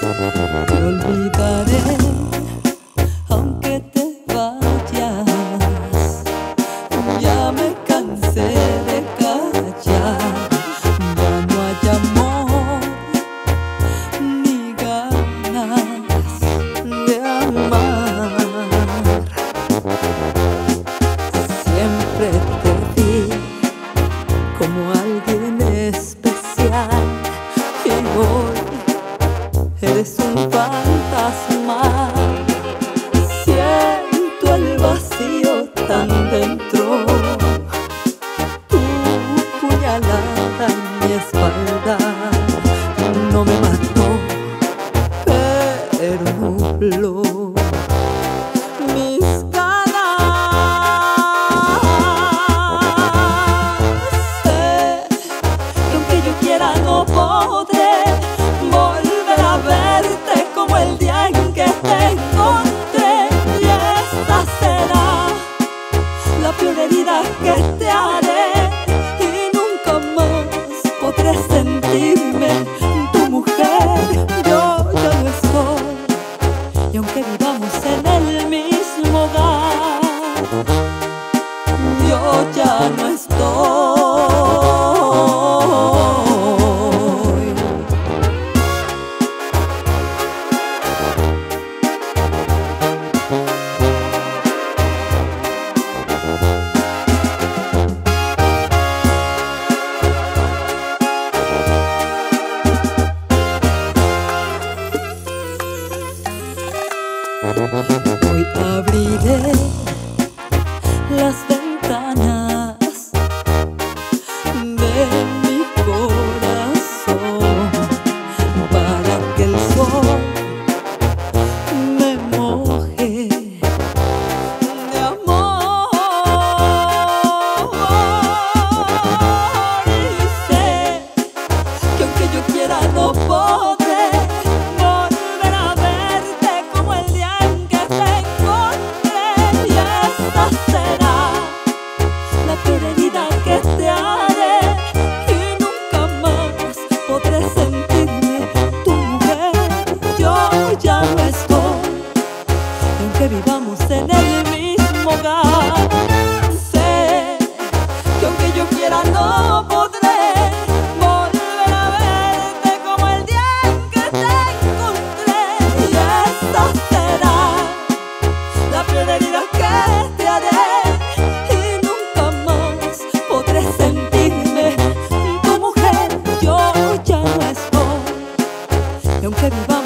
Te olvidaré. tan dentro. Tu puñalada en mi espalda No me mató, pero lo ya no estoy. Hoy abriré las cette